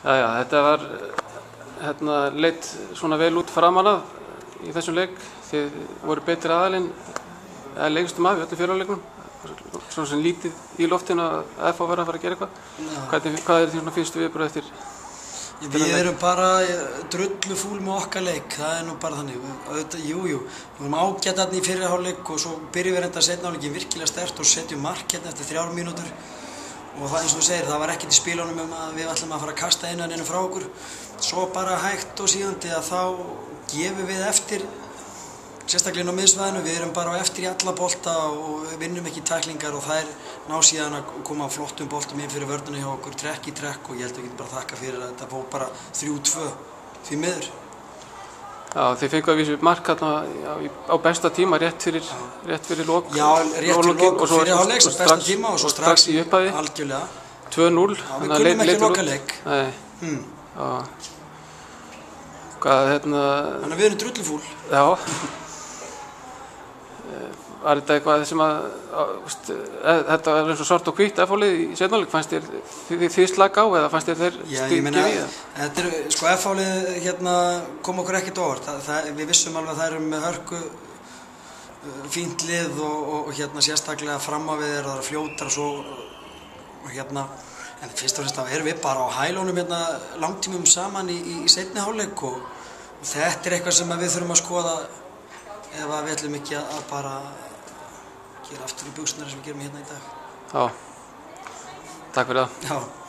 Já, já, þetta var hérna, leitt svona vel út framanað í þessum leik. Þið voru betri aðalinn, eða leikstum af í öllu fyrirleiknum. Svona sem lítið í loftinu að FH verða að fara að gera eitthvað. Hvað, hvað er því svona fyrstu viðbröð eftir? Við erum bara drullu fúl með okkar leik, það er nú bara þannig. Auðvitað, jú, jú, við vorum ágætt aðni í fyrirháleik og svo byrjum við reynda að setja áleikin virkilega stert og setjum mark hérna eftir þrjár mínútur og það eins og þú segir, það var ekkert í spílunum um að við ætlum að fara að kasta einu en einu frá okkur. Svo bara hægt og síðandi að þá gefum við eftir sérstaklega á miðsvæðinu, við erum bara eftir í alla bolta og við vinnum ekki tæklingar og það er ná síðan að koma flottum boltum inn fyrir vörðunni hjá okkur trekk í trekk. Og ég held að við getum bara þakka fyrir að þetta fóð bara 3-2 því miður Já, þið fengu að vísu mark hérna á besta tíma rétt fyrir, rétt fyrir lok. Já, rétt fyrir lok og svo- fyrir og besta strax- tíma og svo og strax í upphafi. Algjörlega 2-0. Já, við leit- ekki leitur út. lokaleik. Nei, hmm. já. Hvað, hérna, Þannig að við erum drullufúl já. Var þetta eitthvað sem að, að veist, e, þetta var eins og svart og hvitt efólið í setnáleik, fannst þér þið, þið slaka á eða fannst þér þeir meina, gefið það? er, sko F-álið hérna kom okkur ekkert óvart, við vissum alveg að það eru með hörku uh, fínt lið og, og, og hérna sérstaklega fram á við er það fljótar og svo og hérna, en fyrst og fremst þá erum við bara á hælónum hérna langtímum saman í, í, í setni hálfleik og, og þetta er eitthvað sem að við þurfum að skoða ef við ætlum ekki að, bara gera aftur í buksnar sem við gerum hérna í dag. Já, takk fyrir það. Já.